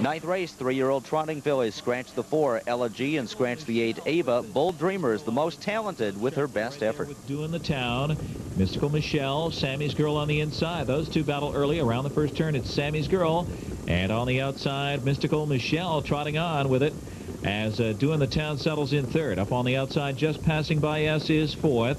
Ninth race, three-year-old trotting fillies scratched the four, Ella G, and scratched the eight, Ava. Bold Dreamer is the most talented with her best effort. Doing the town, Mystical Michelle, Sammy's Girl on the inside. Those two battle early around the first turn. It's Sammy's Girl, and on the outside, Mystical Michelle trotting on with it as uh, Doing the Town settles in third. Up on the outside, just passing by S is fourth.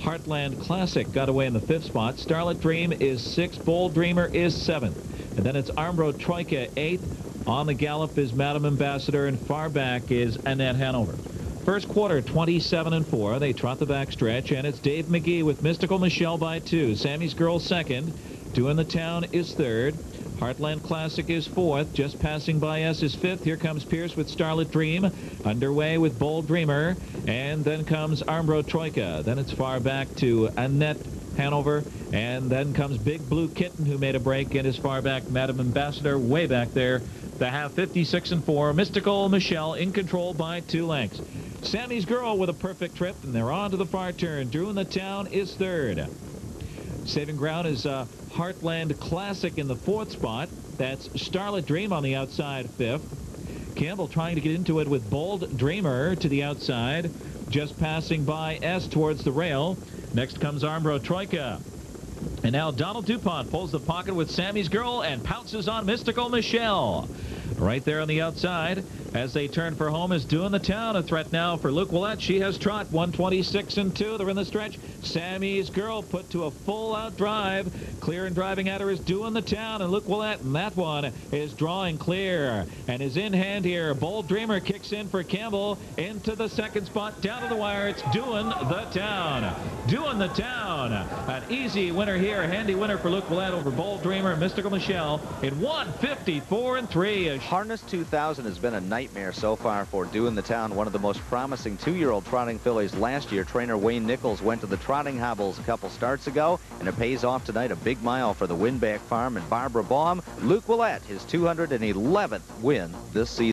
Heartland Classic got away in the fifth spot. Starlit Dream is sixth. Bold Dreamer is seventh. And then it's Armbro Troika eighth. On the gallop is Madam Ambassador, and far back is Annette Hanover. First quarter, 27 and 4. They trot the back stretch, and it's Dave Magee with Mystical Michelle by two. Sammy's Girl second. Doing the Town is third. Heartland Classic is fourth. Just passing by us is fifth. Here comes Pierce with Starlit Dream. Underway with Bold Dreamer. And then comes Armbro Troika. Then it's far back to Annette Hanover. And then comes Big Blue Kitten, who made a break, and is far back Madam Ambassador way back there. The half 56 and 4. Mystical Michelle in control by two lengths. Sammy's Girl with a perfect trip, and they're on to the far turn. Drew in the town is third. Saving ground is uh, Heartland Classic in the fourth spot. That's Starlit Dream on the outside fifth. Campbell trying to get into it with Bold Dreamer to the outside. Just passing by S towards the rail. Next comes Armbro Troika. And now Donald DuPont pulls the pocket with Sammy's Girl and pounces on Mystical Michelle. Right there on the outside as they turn for home is doing the town. A threat now for Luc Ouellette. She has trot 126 and 2. They're in the stretch. Sammy's girl put to a full out drive. Clear and driving at her is doing the town. And Luc Ouellette, and that one is drawing clear and is in hand here. Bold Dreamer kicks in for Campbell into the second spot. Down to the wire. It's doing the town. Doing the town. An easy winner here. A Handy winner for Luc Ouellette over Bold Dreamer and Mystical Michelle in 154 and 3. Harness 2000 has been a nice nightmare so far for Doing the Town, one of the most promising two-year-old trotting fillies last year. Trainer Wayne Nichols went to the trotting hobbles a couple starts ago, and it pays off tonight. A big mile for the Winbak Farm and Barbara Baum. Luc Ouellette, his 211th win this season.